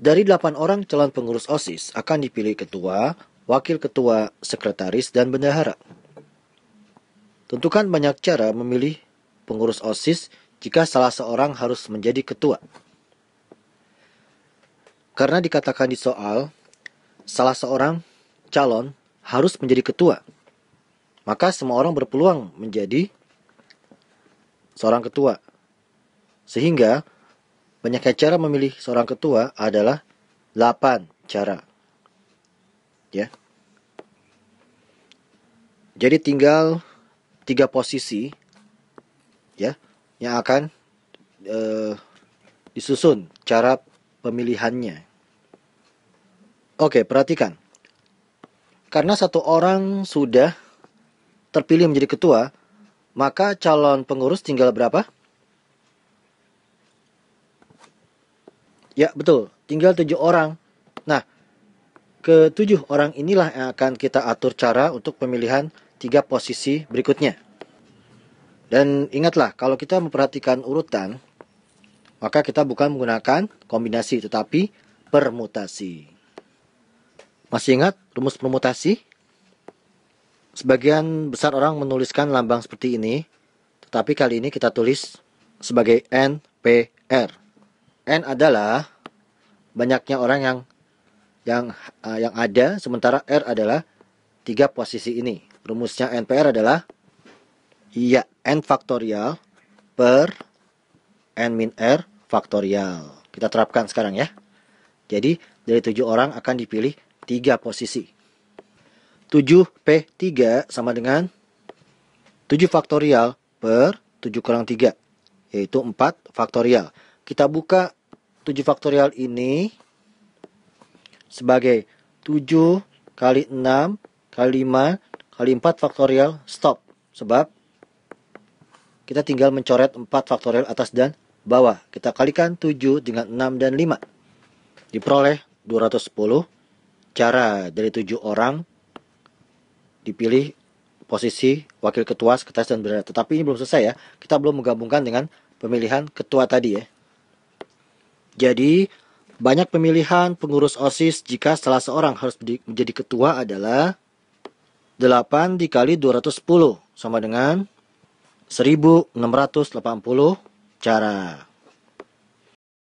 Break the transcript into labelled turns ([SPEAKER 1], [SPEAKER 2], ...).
[SPEAKER 1] Dari 8 orang calon pengurus OSIS akan dipilih ketua, wakil ketua, sekretaris, dan bendahara. Tentukan banyak cara memilih pengurus OSIS jika salah seorang harus menjadi ketua. Karena dikatakan di soal, salah seorang calon harus menjadi ketua. Maka semua orang berpeluang menjadi seorang ketua. Sehingga banyaknya cara memilih seorang ketua adalah 8 cara. Ya. Jadi tinggal tiga posisi ya yang akan uh, disusun cara pemilihannya. Oke, perhatikan. Karena satu orang sudah terpilih menjadi ketua, maka calon pengurus tinggal berapa? Ya, betul. Tinggal tujuh orang. Nah, ketujuh orang inilah yang akan kita atur cara untuk pemilihan tiga posisi berikutnya. Dan ingatlah, kalau kita memperhatikan urutan, maka kita bukan menggunakan kombinasi, tetapi permutasi. Masih ingat rumus permutasi? Sebagian besar orang menuliskan lambang seperti ini, tetapi kali ini kita tulis sebagai NPR. N adalah banyaknya orang yang yang uh, yang ada, sementara R adalah tiga posisi ini. Rumusnya NPR adalah iya n faktorial per n min r faktorial. Kita terapkan sekarang ya. Jadi dari tujuh orang akan dipilih tiga posisi. 7P3 sama dengan 7 faktorial per 7 kurang 3. Yaitu 4 faktorial. Kita buka 7 faktorial ini sebagai 7 kali 6 kali 5 kali 4 faktorial stop. Sebab kita tinggal mencoret 4 faktorial atas dan bawah. Kita kalikan 7 dengan 6 dan 5. Diperoleh 210. Cara dari 7 orang dipilih posisi wakil ketua, sekretaris, dan bendahara. Tetapi ini belum selesai ya. Kita belum menggabungkan dengan pemilihan ketua tadi ya. Jadi, banyak pemilihan pengurus OSIS jika salah seorang harus menjadi ketua adalah 8 dikali 210 sama dengan 1680 cara.